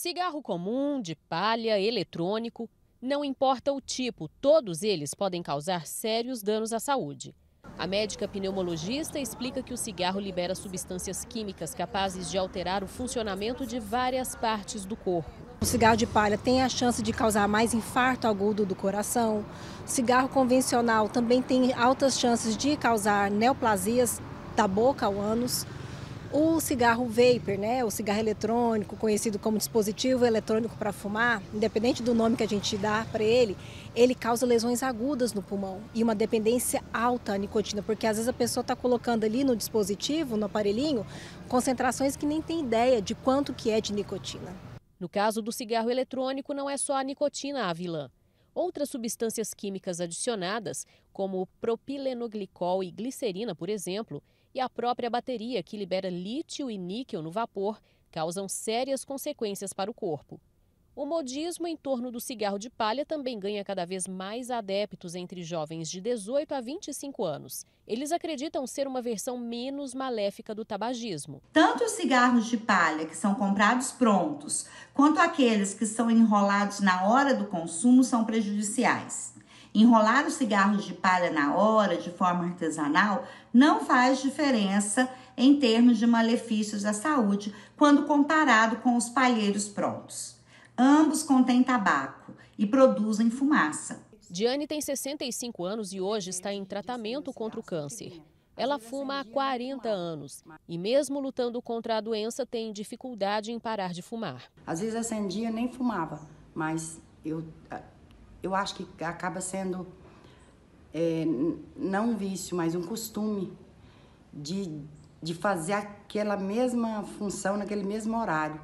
Cigarro comum, de palha, eletrônico, não importa o tipo, todos eles podem causar sérios danos à saúde. A médica pneumologista explica que o cigarro libera substâncias químicas capazes de alterar o funcionamento de várias partes do corpo. O cigarro de palha tem a chance de causar mais infarto agudo do coração. O cigarro convencional também tem altas chances de causar neoplasias da boca ao ânus. O cigarro vapor, né, o cigarro eletrônico, conhecido como dispositivo eletrônico para fumar, independente do nome que a gente dá para ele, ele causa lesões agudas no pulmão e uma dependência alta à nicotina, porque às vezes a pessoa está colocando ali no dispositivo, no aparelhinho, concentrações que nem tem ideia de quanto que é de nicotina. No caso do cigarro eletrônico, não é só a nicotina a vilã. Outras substâncias químicas adicionadas, como propilenoglicol e glicerina, por exemplo, e a própria bateria, que libera lítio e níquel no vapor, causam sérias consequências para o corpo. O modismo em torno do cigarro de palha também ganha cada vez mais adeptos entre jovens de 18 a 25 anos. Eles acreditam ser uma versão menos maléfica do tabagismo. Tanto os cigarros de palha, que são comprados prontos, quanto aqueles que são enrolados na hora do consumo, são prejudiciais. Enrolar os cigarros de palha na hora, de forma artesanal, não faz diferença em termos de malefícios à saúde quando comparado com os palheiros prontos. Ambos contêm tabaco e produzem fumaça. Diane tem 65 anos e hoje está em tratamento contra o câncer. Ela fuma há 40 anos e, mesmo lutando contra a doença, tem dificuldade em parar de fumar. Às vezes acendia nem fumava, mas eu eu acho que acaba sendo é, não um vício, mas um costume de, de fazer aquela mesma função naquele mesmo horário,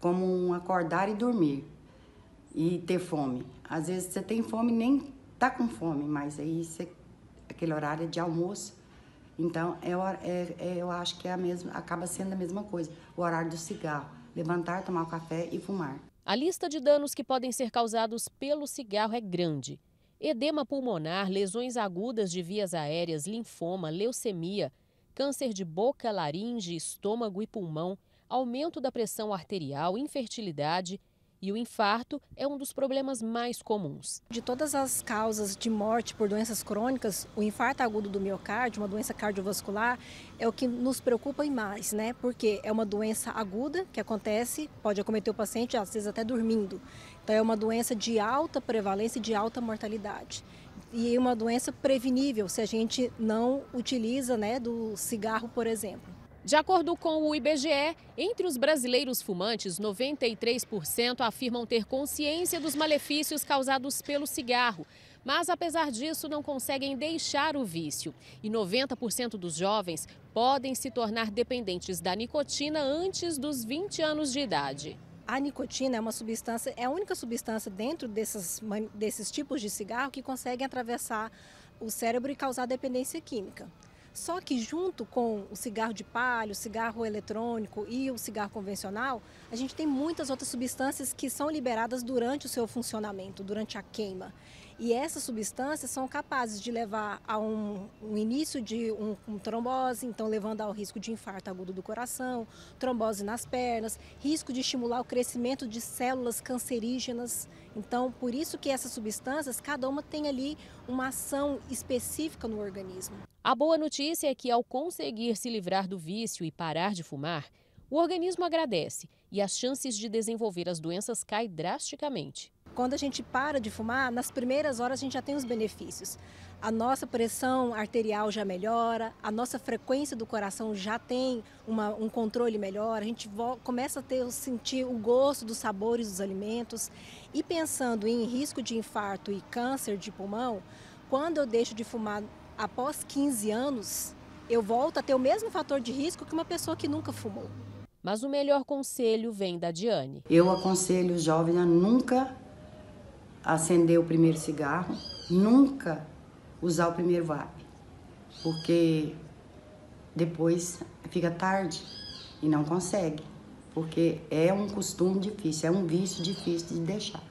como um acordar e dormir e ter fome. Às vezes você tem fome nem tá com fome, mas aí você, aquele horário é de almoço. Então, é, é, é, eu acho que é a mesma, acaba sendo a mesma coisa, o horário do cigarro. Levantar, tomar o café e fumar. A lista de danos que podem ser causados pelo cigarro é grande. Edema pulmonar, lesões agudas de vias aéreas, linfoma, leucemia, câncer de boca, laringe, estômago e pulmão, aumento da pressão arterial, infertilidade e o infarto é um dos problemas mais comuns. De todas as causas de morte por doenças crônicas, o infarto agudo do miocárdio, uma doença cardiovascular, é o que nos preocupa mais, né? Porque é uma doença aguda que acontece, pode acometer o paciente às vezes até dormindo. Então é uma doença de alta prevalência e de alta mortalidade. E é uma doença prevenível se a gente não utiliza, né, do cigarro, por exemplo. De acordo com o IBGE, entre os brasileiros fumantes, 93% afirmam ter consciência dos malefícios causados pelo cigarro. Mas, apesar disso, não conseguem deixar o vício. E 90% dos jovens podem se tornar dependentes da nicotina antes dos 20 anos de idade. A nicotina é uma substância, é a única substância dentro desses, desses tipos de cigarro que consegue atravessar o cérebro e causar dependência química. Só que junto com o cigarro de palha, o cigarro eletrônico e o cigarro convencional, a gente tem muitas outras substâncias que são liberadas durante o seu funcionamento, durante a queima. E essas substâncias são capazes de levar a um, um início de um, um, trombose, então levando ao risco de infarto agudo do coração, trombose nas pernas, risco de estimular o crescimento de células cancerígenas. Então, por isso que essas substâncias, cada uma tem ali uma ação específica no organismo. A boa notícia é que ao conseguir se livrar do vício e parar de fumar, o organismo agradece e as chances de desenvolver as doenças caem drasticamente. Quando a gente para de fumar, nas primeiras horas a gente já tem os benefícios. A nossa pressão arterial já melhora, a nossa frequência do coração já tem uma, um controle melhor, a gente começa a ter, sentir o gosto dos sabores dos alimentos. E pensando em risco de infarto e câncer de pulmão, quando eu deixo de fumar após 15 anos, eu volto a ter o mesmo fator de risco que uma pessoa que nunca fumou. Mas o melhor conselho vem da Diane. Eu aconselho os jovens a nunca acender o primeiro cigarro, nunca usar o primeiro vape, porque depois fica tarde e não consegue, porque é um costume difícil, é um vício difícil de deixar.